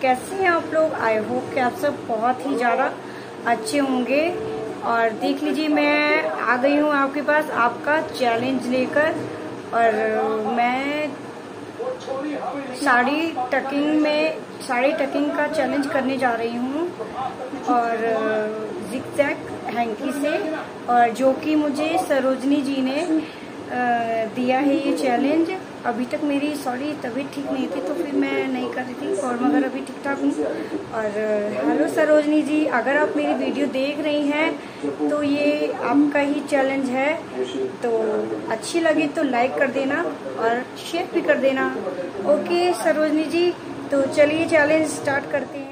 कैसे हैं आप लोग? आई होप कि आप सब बहुत ही ज़्यादा अच्छे होंगे। और देख लीजिए, मैं आ गई हूँ आपके पास आपका चैलेंज लेकर। और मैं साड़ी टकिंग में, साड़ी टकिंग का चैलेंज करने जा रही हूँ। और जिक जैक हैंकी से। और जो कि मुझे सरोजनी जी ने दिया है ये चैलेंज अभी तक मेरी सॉरी तबीयत ठीक नहीं थी तो फिर मैं नहीं कर रही थी और मगर अभी ठीक ठाक हूँ। और हेलो सरोजनी जी, अगर आप मेरी वीडियो देख रही हैं तो ये आपका ही चैलेंज है। तो अच्छी लगे तो लाइक कर देना और शेयर भी कर देना। ओके सरोजनी जी तो चलिए चैलेंज स्टार्ट करते हैं।